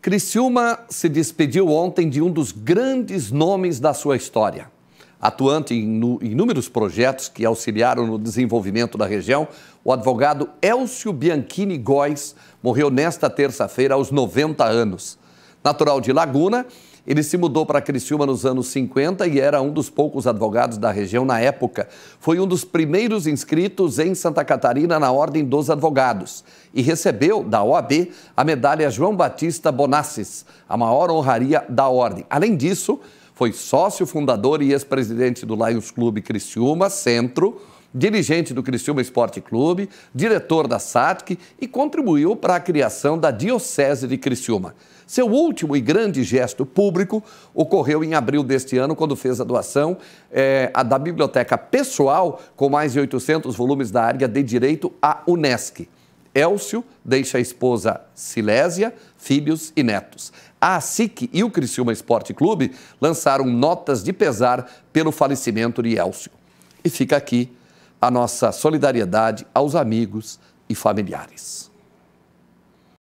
Criciúma se despediu ontem de um dos grandes nomes da sua história. Atuante em inúmeros projetos que auxiliaram no desenvolvimento da região, o advogado Elcio Bianchini Góes morreu nesta terça-feira aos 90 anos. Natural de Laguna, ele se mudou para Criciúma nos anos 50 e era um dos poucos advogados da região na época. Foi um dos primeiros inscritos em Santa Catarina na Ordem dos Advogados e recebeu da OAB a medalha João Batista Bonassis, a maior honraria da ordem. Além disso, foi sócio fundador e ex-presidente do Lions Clube Criciúma Centro, dirigente do Criciúma Esporte Clube, diretor da SATC e contribuiu para a criação da Diocese de Criciúma. Seu último e grande gesto público ocorreu em abril deste ano, quando fez a doação é, a da biblioteca pessoal, com mais de 800 volumes da área de direito, à Unesc. Elcio deixa a esposa Silésia, filhos e netos. A SIC e o Criciúma Esporte Clube lançaram notas de pesar pelo falecimento de Elcio. E fica aqui a nossa solidariedade aos amigos e familiares.